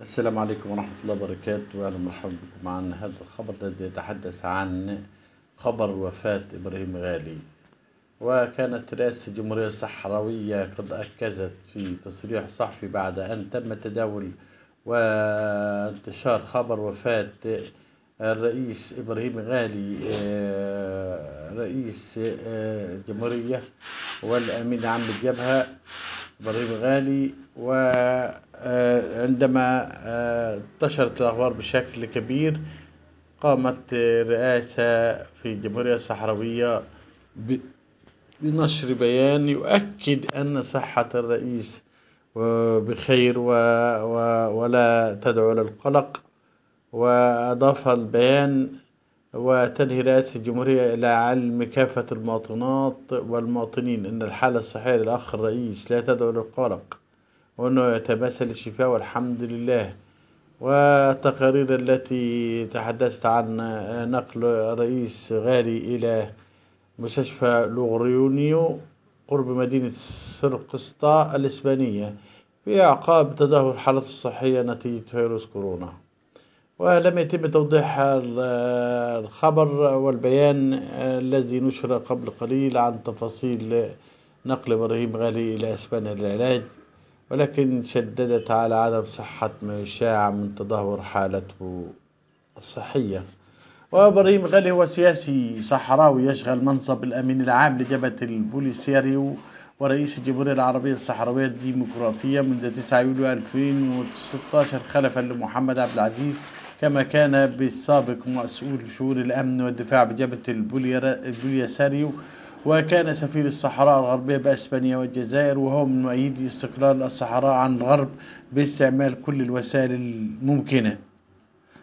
السلام عليكم ورحمة الله وبركاته. وأهلا ومرحبا بكم. معنا هذا الخبر الذي يتحدث عن خبر وفاة إبراهيم غالي. وكانت رئاسة الجمهورية الصحراوية قد أكدت في تصريح صحفي بعد أن تم تداول وانتشار خبر وفاة الرئيس إبراهيم غالي آه، رئيس آه، الجمهورية والأمين العام للجبهة. إبراهيم غالي وعندما انتشرت الأخبار بشكل كبير قامت رئاسة في الجمهورية الصحراوية بنشر بيان يؤكد أن صحة الرئيس بخير و و ولا تدعو للقلق وأضاف البيان وتنهي رئاسة الجمهورية إلى علم كافة المواطنات والمواطنين. أن الحالة الصحية للأخ الرئيس لا تدعو للقلق وأنه يتمثل الشفاء والحمد لله. والتقارير التي تحدثت عن نقل رئيس غالي إلى مستشفى لوغريونيو قرب مدينة سرقسطاء الإسبانية في أعقاب تدهور حالته الصحية نتيجة فيروس كورونا. ولم يتم توضيح الخبر والبيان الذي نشر قبل قليل عن تفاصيل نقل إبراهيم غالي إلى إسبانيا للعلاج ولكن شددت على عدم صحة ما يشاع من تدهور حالته الصحية. وإبراهيم غالي هو سياسي صحراوي يشغل منصب الأمين العام لجبهة البوليساريو ورئيس الجمهورية العربية الصحراوية الديمقراطية منذ 9 يوليو 2016 خلفا لمحمد عبد العزيز كما كان بالسابق مسؤول شؤون الأمن والدفاع بجبهة البوليساريو وكان سفير الصحراء الغربية بأسبانيا والجزائر وهو من مؤيدي استقلال الصحراء عن الغرب باستعمال كل الوسائل الممكنة.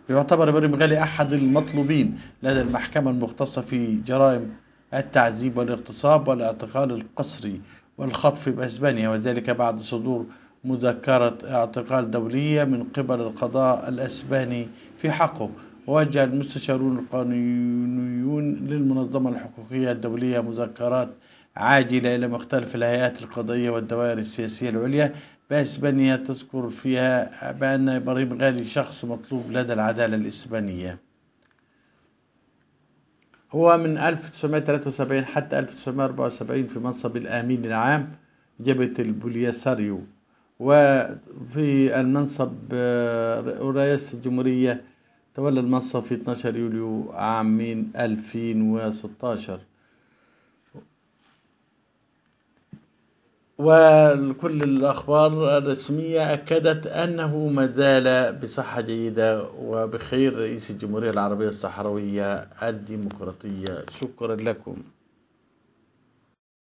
يعتبر إبراهيم غالي أحد المطلوبين لدى المحكمة المختصة في جرائم التعذيب والاغتصاب والاعتقال القسري والخطف بأسبانيا وذلك بعد صدور مذكرة اعتقال دولية من قبل القضاء الأسباني في حقه ووجه المستشارون القانونيون للمنظمة الحقوقية الدولية مذكرات عاجلة إلى مختلف الهيئات القضائية والدوائر السياسية العليا. بأسبانيا تذكر فيها بأن إبراهيم غالي شخص مطلوب لدى العدالة الإسبانية. هو من 1973 حتى 1974 في منصب الأمين العام جبهة البوليساريو. وفي المنصب رئاسة الجمهورية تولى المنصب في 12 يوليو عام 2016 وكل الأخبار الرسمية أكدت أنه ما زال بصحة جيدة وبخير رئيس الجمهورية العربية الصحراوية الديمقراطية. شكرا لكم.